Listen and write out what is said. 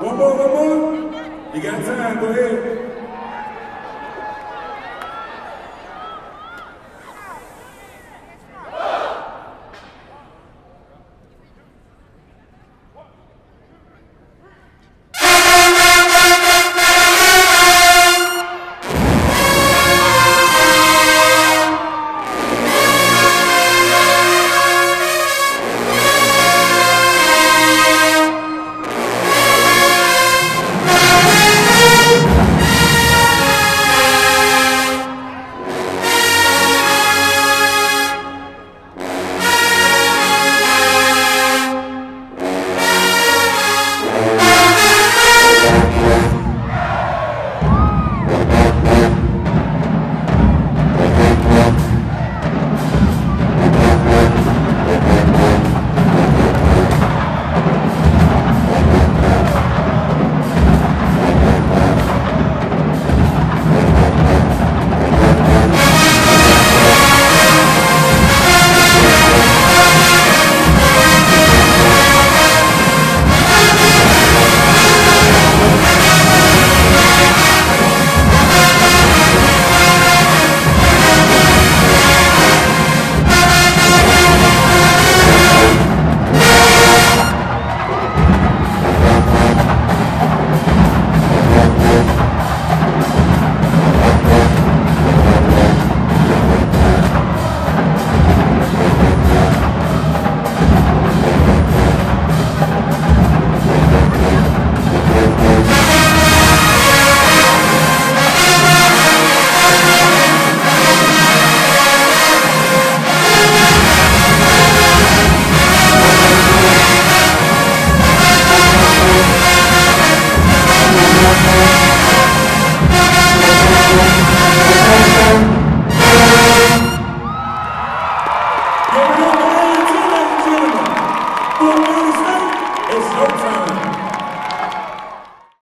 One more, one more. You got time, go ahead.